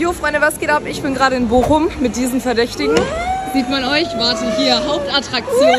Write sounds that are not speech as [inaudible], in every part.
Jo, Freunde, was geht ab? Ich bin gerade in Bochum mit diesen Verdächtigen. Sieht man euch? Warte, hier, Hauptattraktion.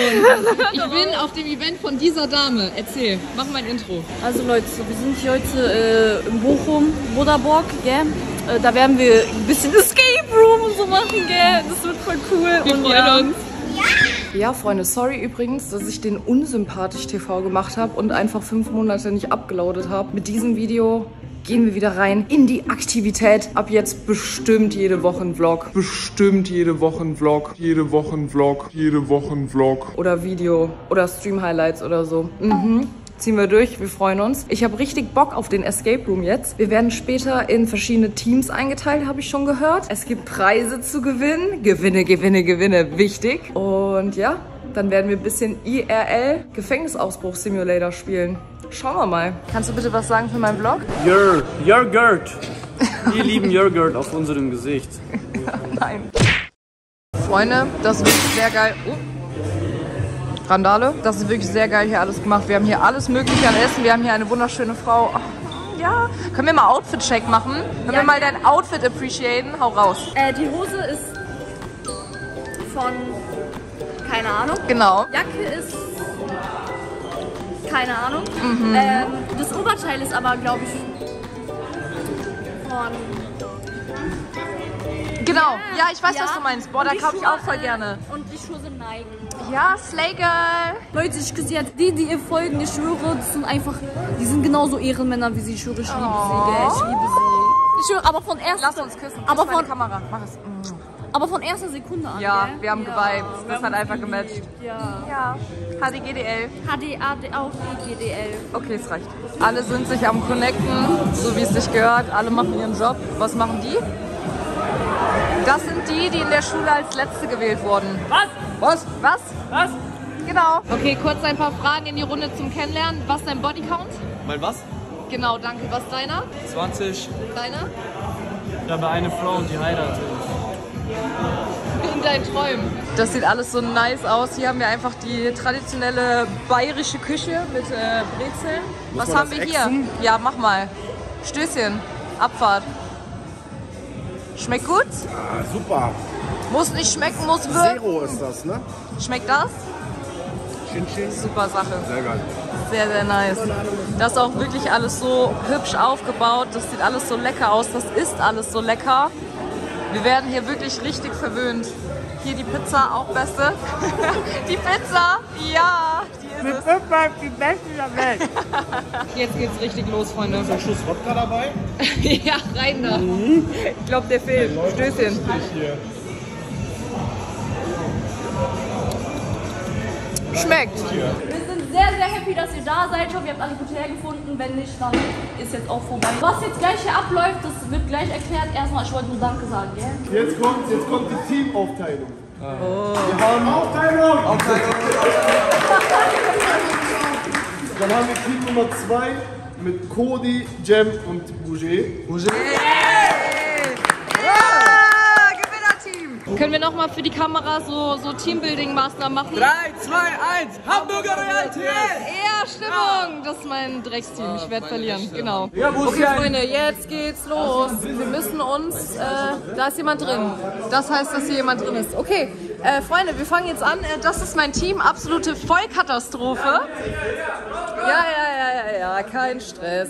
Ich bin auf dem Event von dieser Dame. Erzähl, mach mein Intro. Also Leute, wir sind hier heute äh, in Bochum, Roderborg, gell? Äh, da werden wir ein bisschen [laughs] Escape Room und so machen, gell? Das wird voll cool. Wir und freuen ja. uns. Ja, Freunde, sorry übrigens, dass ich den unsympathisch TV gemacht habe und einfach fünf Monate nicht abgeloadet habe. Mit diesem Video gehen wir wieder rein in die Aktivität. Ab jetzt bestimmt jede Woche ein Vlog. Bestimmt jede Woche ein Vlog, jede Woche ein Vlog, jede Woche ein Vlog. Oder Video oder Stream-Highlights oder so. Mhm. Ziehen wir durch, wir freuen uns. Ich habe richtig Bock auf den Escape Room jetzt. Wir werden später in verschiedene Teams eingeteilt, habe ich schon gehört. Es gibt Preise zu gewinnen. Gewinne, Gewinne, Gewinne, wichtig. Und ja, dann werden wir ein bisschen IRL Gefängnisausbruch Simulator spielen. Schauen wir mal. Kannst du bitte was sagen für meinen Vlog? Jör, Jörgert. Wir lieben Jörgert auf unserem Gesicht. [laughs] Nein. Freunde, das wirklich sehr geil. Oh. Randale. Das ist wirklich sehr geil hier alles gemacht. Wir haben hier alles mögliche an Essen. Wir haben hier eine wunderschöne Frau. Oh, ja. Können wir mal Outfit-Check machen? Können wir mal dein Outfit appreciaten? Hau raus. Äh, die Hose ist von, keine Ahnung. Genau. Jacke ist, keine Ahnung. Ähm, das Oberteil ist aber, glaube ich, von... Genau. Ja, ich weiß, Ja. was du meinst. Boah, da kaufe ich auch voll äh, gerne. Und die Schuhe sind Nike. Ja, Slay Girl. Leute, ich küsse jetzt die, die ihr folgen, ich schwöre, das sind einfach, die sind genauso Ehrenmänner wie sie. Ich schwöre, ich liebe sie, gell? Ich liebe sie. Ich schwöre, aber von erster, Lass uns küssen. aber Küss meine von, Kamera. Mach es. Aber von erster Sekunde an, Ja, gell? wir haben geweibt. Das hat einfach gematcht. Ja. Ja. HDGDL. HDAD auch GDL. Okay, es reicht. Alle sind sich am Connecten, so wie es sich gehört. Alle machen ihren Job. Was machen die? Das sind die, die in der Schule als Letzte gewählt wurden. Was? Was? Was? Was? Genau. Okay, kurz ein paar Fragen in die Runde zum Kennenlernen. Was ist dein Bodycount? Mein was? Genau, danke. Was ist deiner? 20. Deiner? Ich habe eine Frau und die heiratet. In deinen Träumen. Das sieht alles so nice aus. Hier haben wir einfach die traditionelle bayerische Küche mit äh, Brezeln. Was man haben wir exen? hier? Ja, mach mal. Stößchen. Abfahrt. Schmeckt gut? Ah, super. Muss nicht schmecken, muss wirken. Zero ist das, ne? Schmeckt das? Chin Chin. Super Sache. Sehr geil. Sehr, sehr nice. Das ist auch wirklich alles so hübsch aufgebaut. Das sieht alles so lecker aus. Das ist alles so lecker. Wir werden hier wirklich richtig verwöhnt. Hier die Pizza, auch beste. [laughs] die Pizza, ja, die ist es. die Beste der Welt. [laughs] Jetzt geht's richtig los, Freunde. Ist ein Schuss Wodka dabei? [laughs] ja, rein da. Ich glaube, der fehlt. Stößchen. Hier. Schmeckt. Sind sehr, sehr happy, dass ihr da seid. Ich hoffe, ihr habt alle gut hergefunden. Wenn nicht, dann ist jetzt auch vorbei. Was jetzt gleich hier abläuft, das wird gleich erklärt. Erstmal, ich wollte nur Danke sagen, gell? Jetzt kommt, jetzt kommt die Teamaufteilung. Wir haben Aufteilung! Aufteilung! Dann haben wir Team Nummer 2 mit Cody, Jem und Bouger. Bouger? Ja, Gewinnerteam. Können wir nochmal für die Kamera so, so Teambuilding-Maßnahmen machen? 3, 2, 1, Hamburger Realität! Ja, Stimmung! Das ist mein Drecksteam. Ich werde verlieren. Genau. Ja, wo ist Okay, Freunde, jetzt geht's los. Wir müssen uns, äh, da ist jemand drin. Das heißt, dass hier jemand drin ist. Okay, äh, Freunde, wir fangen jetzt an. Äh, das ist mein Team, absolute Vollkatastrophe. Ja, ja, ja, ja, kein Stress.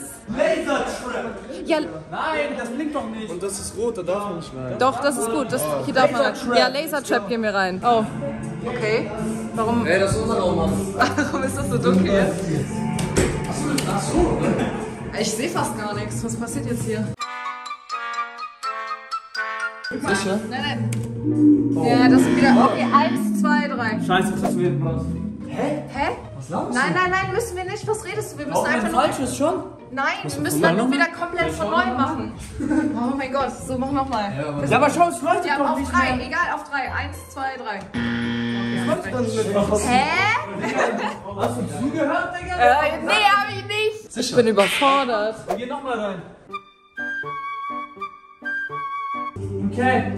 Ja, Nein, das blinkt doch nicht. Und das ist rot, da darf man nicht rein. doch, das ist gut. Das, hier darf man rein. Ja, Lasertrap gehen wir rein. Oh, okay. Warum? Ey, das ist unser Raum. Warum ist das so dunkel jetzt? Ich sehe fast gar nichts. Was passiert jetzt hier? Sicher? Nein, nein. Ja, das sind wieder. Okay, eins, zwei, drei. Scheiße, was hast du hier raus? Hä? Glaubst Nein, nein, nein, müssen wir nicht. Was redest du? Wir müssen Auch wenn einfach nur. falsch ist schon. Nein, wir müssen dann nur wieder komplett von neu machen. Oh mein Gott, so mach nochmal. Ja, aber schau, es leuchtet Ja, doch auf nicht drei, mehr. egal, auf drei. Eins, zwei, drei. Hä? Hast du zugehört, Digga? Äh, nee, hab ich nicht. Ich bin überfordert. Wir gehen nochmal rein. Okay.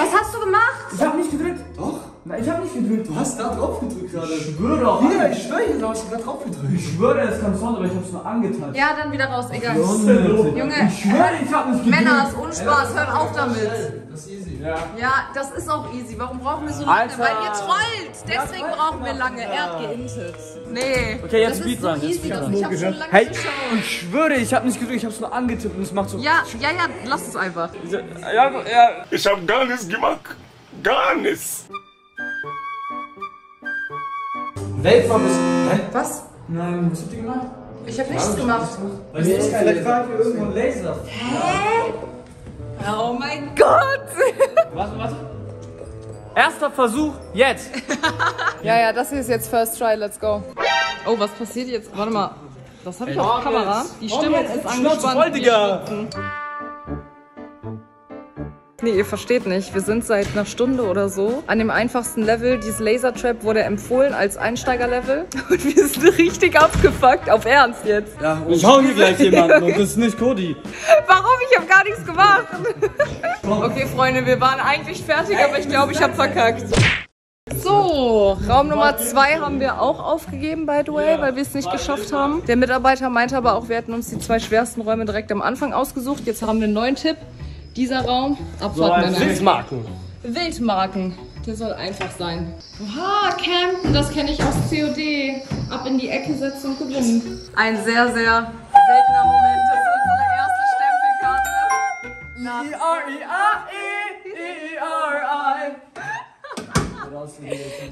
Was hast du gemacht? Ich hab nicht gedrückt. Doch. Na, ich hab gedrückt. Du hast da drauf gedrückt gerade. Ich schwöre doch. Hier, ich schwöre, hier, du hast da drauf gedrückt. Ich schwöre, es kann Sound, aber ich hab's nur angetastet. Ja, dann wieder raus, egal. Junge, Junge, ich schwöre, ich hab nicht gedrückt. Männers, ohne Spaß, hört auf damit. Das ist easy. Ja. Ja, das ist auch easy. Warum brauchen wir so lange? Alter. Weil ihr trollt. Deswegen brauchen wir lange. Er hat geintet. Nee. Okay, jetzt das ist so Speedrun, jetzt Speedrun. ich hab schon lange Hey, geschaut. ich schwöre, ich hab nicht gedrückt, ich hab's nur angetippt und es macht so. Ja, ja, ja, lass es einfach. Ja, ja. Ich hab gar nichts gemacht. Gar nichts. Weltmann ist. Hä? Was? Nein, was habt ihr gemacht? Ich habe nichts gemacht. Weil hier ist kein hier irgendwo ein Laser. Oh mein Gott. Warte, warte. Erster Versuch, jetzt. [laughs] Ja, ja, das hier ist jetzt First Try. Let's go. Oh, was passiert jetzt? Warte mal. Das habe ich auf Kamera. Die Stimmung ist Schnauze angespannt. voll, Digga. Nee, ihr versteht nicht. Wir sind seit einer Stunde oder so an dem einfachsten Level. Dieses Laser Trap wurde empfohlen als Einsteigerlevel. [laughs] Und wir sind richtig abgefuckt. Auf Ernst jetzt. Ja, ich hau hier gleich [laughs] jemanden und das ist nicht Cody. Warum? Ich habe gar nichts gemacht. Okay, Freunde, wir waren eigentlich fertig, aber ich glaube, ich habe verkackt. So, Raum Nummer zwei haben wir auch aufgegeben, by the way, weil wir es nicht geschafft haben. Der Mitarbeiter meinte aber auch, wir hätten uns die zwei schwersten Räume direkt am Anfang ausgesucht. Jetzt haben wir einen neuen Tipp. Dieser Raum, Abfahrt Männer. Wildmarken. Wildmarken. Der soll einfach sein. Oha, Campen, das kenne ich aus COD. Ab in die Ecke setzen und gewinnen. Ein sehr, sehr seltener Moment. Das ist unsere erste Stempelkarte.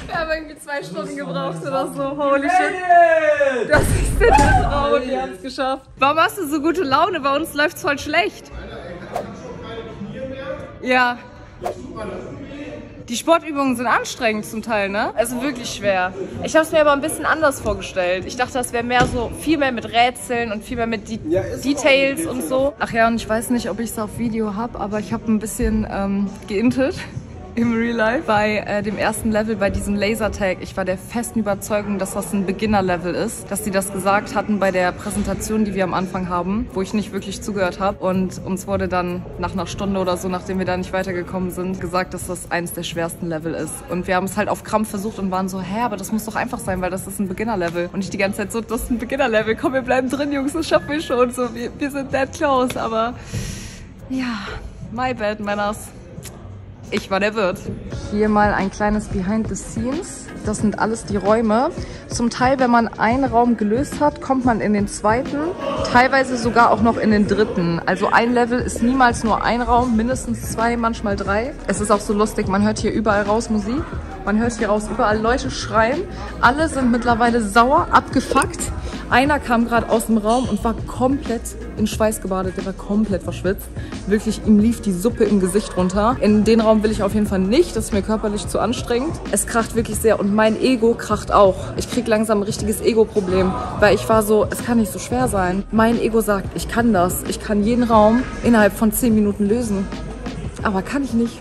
Wir haben irgendwie zwei Stunden gebraucht oder so. Holy shit. Das ist der dritte Raum und wir haben es geschafft. Warum hast du so gute Laune? Bei uns läuft es voll schlecht. Ja. Die Sportübungen sind anstrengend zum Teil, ne? Also wirklich schwer. Ich habe es mir aber ein bisschen anders vorgestellt. Ich dachte, das wäre mehr so, viel mehr mit Rätseln und viel mehr mit De Details und so. Ach ja, und ich weiß nicht, ob ich es auf Video habe, aber ich habe ein bisschen ähm, geintet im Real Life bei äh, dem ersten Level, bei diesem Lasertag. Ich war der festen Überzeugung, dass das ein Beginner-Level ist. Dass sie das gesagt hatten bei der Präsentation, die wir am Anfang haben, wo ich nicht wirklich zugehört habe. Und uns wurde dann nach einer Stunde oder so, nachdem wir da nicht weitergekommen sind, gesagt, dass das eins der schwersten Level ist. Und wir haben es halt auf Krampf versucht und waren so, hä, aber das muss doch einfach sein, weil das ist ein Beginner-Level. Und ich die ganze Zeit so, das ist ein Beginner-Level. Komm, wir bleiben drin, Jungs, das schaffen wir schon. So, wir, wir sind that close, aber ja, my bad, Männers. Ich war der Wirt. Hier mal ein kleines Behind the Scenes. Das sind alles die Räume. Zum Teil, wenn man einen Raum gelöst hat, kommt man in den zweiten. Teilweise sogar auch noch in den dritten. Also ein Level ist niemals nur ein Raum, mindestens zwei, manchmal drei. Es ist auch so lustig, man hört hier überall raus Musik. Man hört hier raus überall Leute schreien. Alle sind mittlerweile sauer, abgefuckt. Einer kam gerade aus dem Raum und war komplett in Schweiß gebadet. Der war komplett verschwitzt. Wirklich, ihm lief die Suppe im Gesicht runter. In den Raum will ich auf jeden Fall nicht. Das ist mir körperlich zu anstrengend. Es kracht wirklich sehr und mein Ego kracht auch. Ich krieg langsam ein richtiges Ego-Problem, weil ich war so, es kann nicht so schwer sein. Mein Ego sagt, ich kann das. Ich kann jeden Raum innerhalb von 10 Minuten lösen. Aber kann ich nicht.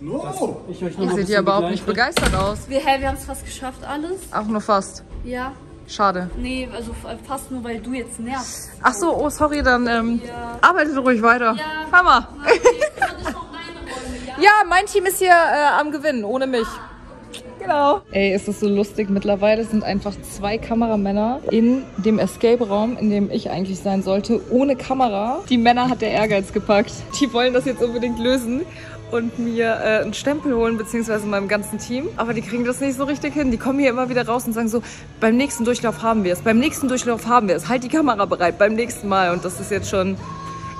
No. Ich Ihr seht ja überhaupt nicht begeistert aus. Wir, hey, wir haben es fast geschafft, alles. Auch nur fast. Ja. Schade. Nee, also f- fast nur, weil du jetzt nervst. Ach so, oh sorry, dann ähm, Ja. arbeitet ruhig weiter. Ja. Hammer. Okay, ja? [laughs] Ja, mein Team ist hier äh, am Gewinnen, ohne mich. Genau. Ey, ist das so lustig. Mittlerweile sind einfach zwei Kameramänner in dem Escape-Raum, in dem ich eigentlich sein sollte, ohne Kamera. Die Männer hat der Ehrgeiz gepackt. Die wollen das jetzt unbedingt lösen und mir äh, einen Stempel holen, beziehungsweise meinem ganzen Team. Aber die kriegen das nicht so richtig hin. Die kommen hier immer wieder raus und sagen so, beim nächsten Durchlauf haben wir es, beim nächsten Durchlauf haben wir es. Halt die Kamera bereit, beim nächsten Mal. Und das ist jetzt schon...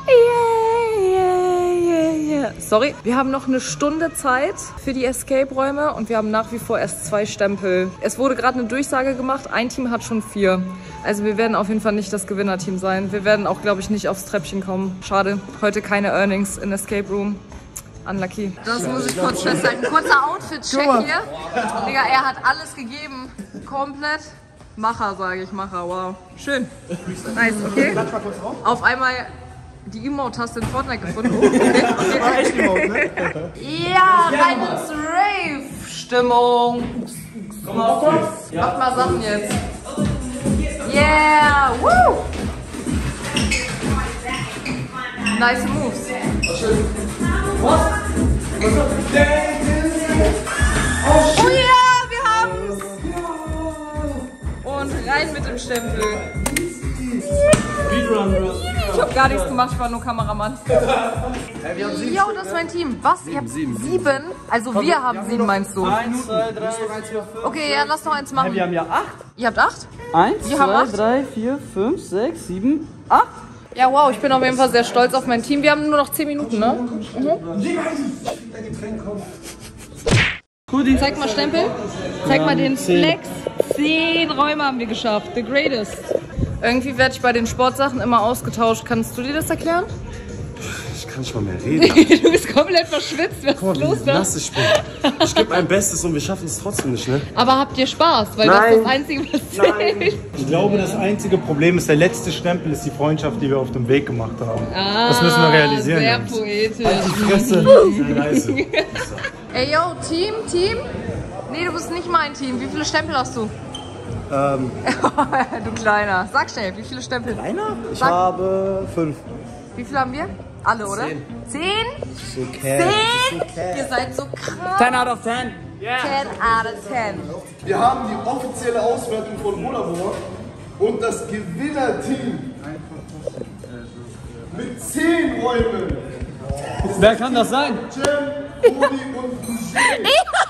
Yeah, yeah, yeah. Sorry, wir haben noch eine Stunde Zeit für die Escape-Räume und wir haben nach wie vor erst zwei Stempel. Es wurde gerade eine Durchsage gemacht, ein Team hat schon vier. Also wir werden auf jeden Fall nicht das Gewinnerteam sein. Wir werden auch, glaube ich, nicht aufs Treppchen kommen. Schade, heute keine Earnings in Escape Room. Unlucky. Das muss ich kurz festhalten. Kurzer Outfit-Check hier. Digga, er hat alles gegeben. Komplett. Macher, sage ich. Macher, wow. Schön. Nice, okay. Auf einmal die Emote-Taste in Fortnite gefunden. Oh, [laughs] okay, ne? Ja, rein ins Rave-Stimmung. Macht mal Sachen jetzt. Yeah, woo! Nice moves. Was? Oh, ja, wir haben's! Und rein mit dem Stempel. Ich habe gar nichts gemacht, ich war nur Kameramann. Jo, das ist mein Team. Was? Ihr habt sieben? Also wir haben sieben, meinst du? Eins, zwei, drei, vier, fünf. Okay, ja, lass noch eins machen. Wir haben ja acht. Ihr habt acht? Eins, zwei, drei, vier, fünf, sechs, sieben, acht. Ja, wow, ich bin auf jeden Fall sehr stolz auf mein Team. Wir haben nur noch zehn Minuten, ne? Kudi. Zeig mal Stempel. Zeig mal den Flex. Zehn Räume haben wir geschafft. The greatest. Irgendwie werde ich bei den Sportsachen immer ausgetauscht. Kannst du dir das erklären? Ich kann nicht mal mehr reden. Du bist komplett verschwitzt. Was Guck ist los wie nass ich bin. Ich gebe mein Bestes und wir schaffen es trotzdem nicht, ne? Aber habt ihr Spaß? Weil das Nein. ist das Einzige, was zählt. Ich glaube, das einzige Problem ist, der letzte Stempel ist die Freundschaft, die wir auf dem Weg gemacht haben. das müssen wir realisieren. Sehr Jungs. poetisch. Fresse. Leise. [laughs] Ey, yo, Team, Team? Nee, du bist nicht mein Team. Wie viele Stempel hast du? Ähm, [laughs] du Kleiner. Sag schnell, wie viele Stempel? einer? Ich Sag- habe fünf. Wie viele haben wir? Alle, oder? Zehn. Zehn? Okay. Zehn? Ihr seid so krass. 10 out of 10. 10 out of 10. Wir haben die offizielle Auswertung von Monamor und das Gewinnerteam mit 10 Räumen. Wer kann das sein? Cem, Uli und Boucher. [laughs]